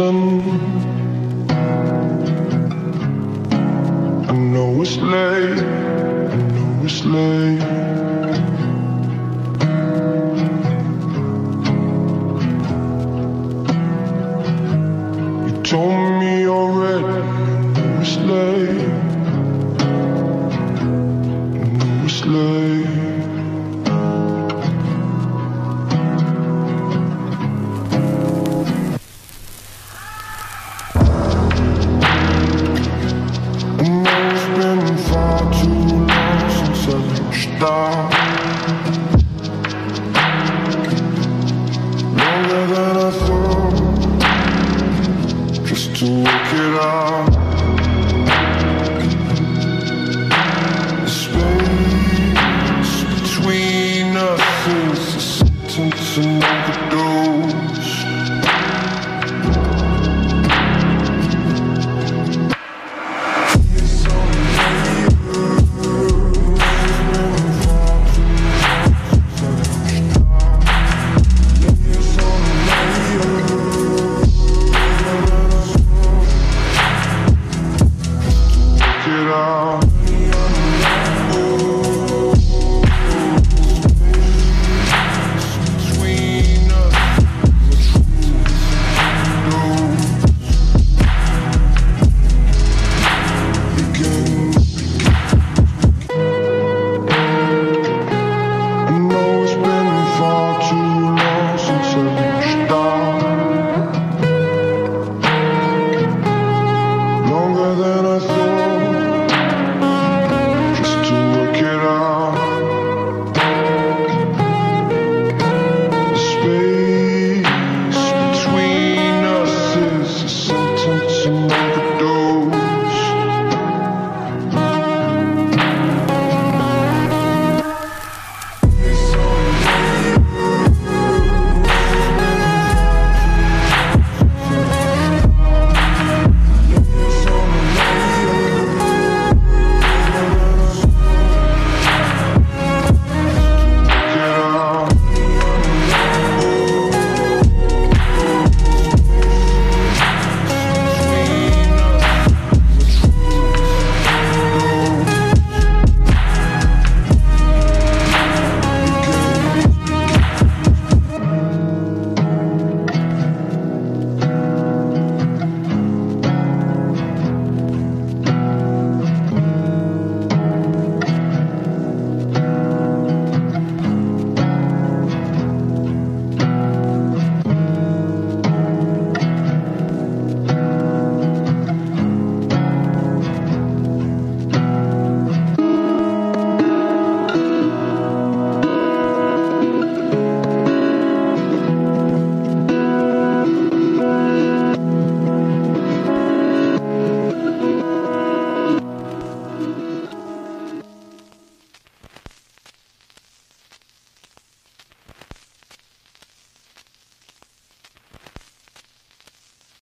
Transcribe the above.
ocean. I know it's late, I know it's late. You told me already, I know it's late. I know it's late. down. Longer than I thought, just to work it out.